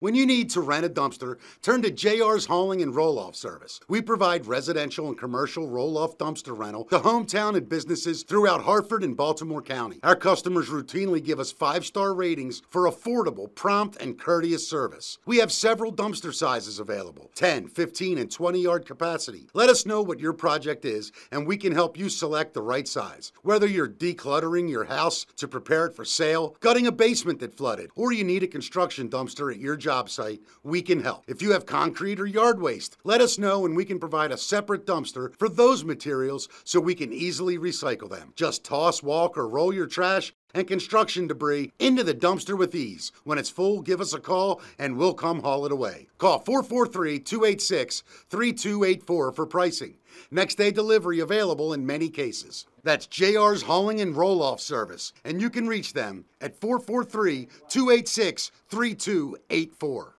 When you need to rent a dumpster, turn to JR's Hauling and Roll Off Service. We provide residential and commercial roll off dumpster rental to hometown and businesses throughout Harford and Baltimore County. Our customers routinely give us five star ratings for affordable, prompt, and courteous service. We have several dumpster sizes available 10, 15, and 20 yard capacity. Let us know what your project is, and we can help you select the right size. Whether you're decluttering your house to prepare it for sale, gutting a basement that flooded, or you need a construction dumpster at your job job site, we can help. If you have concrete or yard waste, let us know and we can provide a separate dumpster for those materials so we can easily recycle them. Just toss, walk, or roll your trash and construction debris into the dumpster with ease. When it's full, give us a call and we'll come haul it away. Call 443 286 3284 for pricing. Next day delivery available in many cases. That's JR's Hauling and Roll Off Service, and you can reach them at 443 286 3284.